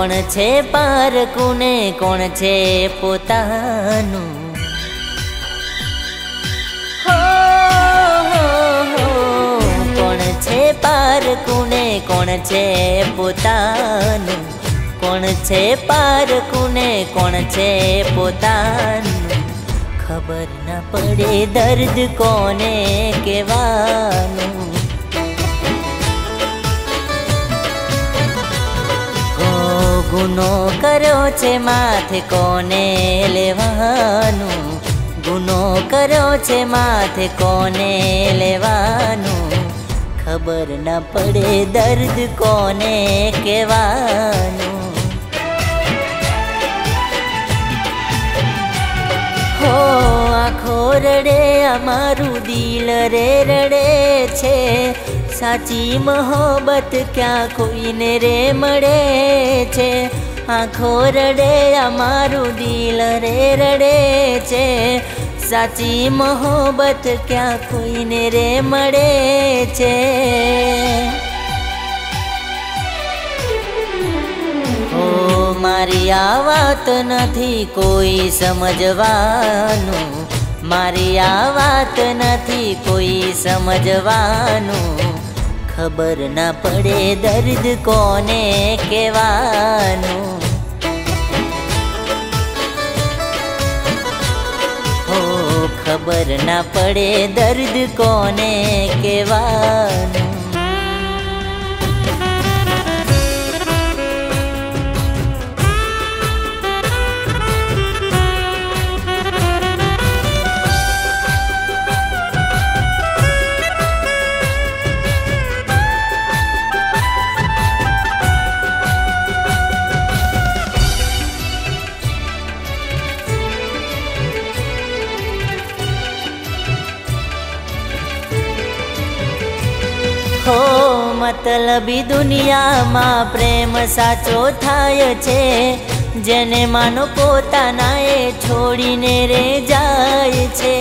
કોણ છે પારકું ને કોણ છે પોતાનું. કોણ છે પારકું ને કોણ છે પોતાનું? કોણ છે પારકું ને કોણ છે પોતાનું? ખબર ના પડે દર્દ કોને કહેવાનું? ગુનો કર્યો છે માથે કોને લેવાનું? ગુનો કર્યો છે માથે કોને લેવાનું? ખબર ના પડે દર્દ કોને કહેવાનું? હો, આખો રડે, અમારું દિલ રે રડે છે. સાચી મોહબત ક્યાં કોઈને રે મળે છે? આખો રડે, અમારું દિલ રે રડે છે. સાચી મોહબત ક્યાં કોઈને રે મળે છે? ઓ, મારી આ વાત નથી કોઈ સમજવાનું. મારી આ વાત નથી કોઈ સમજવાનું. ખબર ના પડે દર્દ કોને કહેવાનું? હો ખબર ના પડે દર્દ કોને કહેવાનું? મતલબી દુનિયામાં પ્રેમ સાચો થાય છે. જેને માનો પોતાના એ છોડીને રે જાય છે.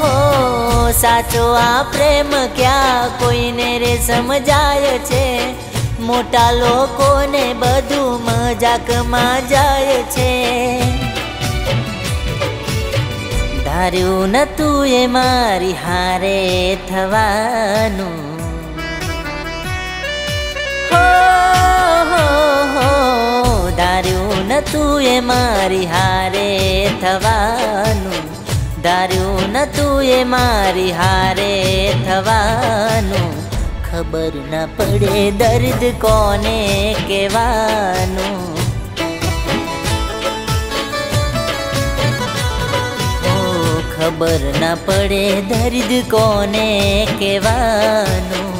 હો સાચો આ પ્રેમ ક્યાં કોઈને રે સમજાય છે? મોટા લોકોને બધું મજાકમાં જાય છે. ધાર્યું નતું એ મારી હારે થવાનું. હો હો, ધાર્યું નતું એ મારી હારે થવાનું. ધાર્યું નતું એ મારી હારે થવાનું. ખબર ના પડે દર્દ કોને કહેવાનું. ખબર ના પડે દર્દ કોને કહેવાનું?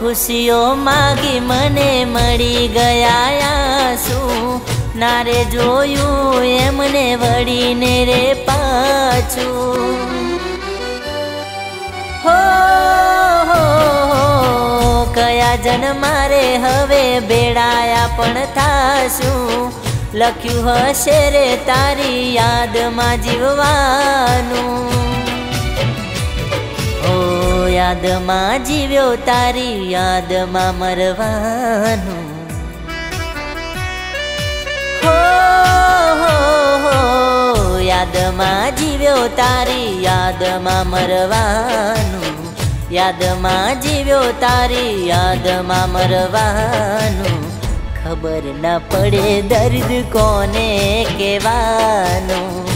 ખુશીઓ માગી મને મળી ગયા શું ના રે જોયું એમને વળીને રે પાછું. હો કયા જન મારે હવે બેડાયા પણ થાશું. લખ્યું હશે રે તારી યાદમાં જીવવાનું. યાદમાં જીવ્યો તારી યાદમાં મરવાનું. યાદમાં જીવ્યો તારી યાદમાં મરવાનું. યાદમાં જીવ્યો તારી યાદમાં મરવાનું. ખબર ના પડે દર્દ કોને કહેવાનું.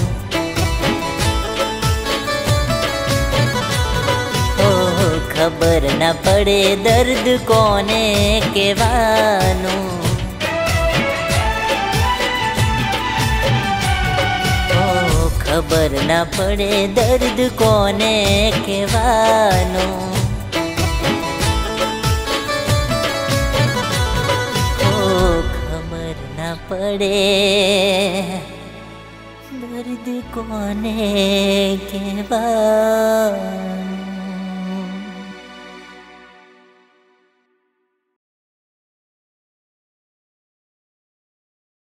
ખબર ના પડે દર્દ કોને કહેવાનું? ખબર ના પડે દર્દ કોને કહેવાનું? ખબર ના પડે દર્દ કોને કહેવાનું?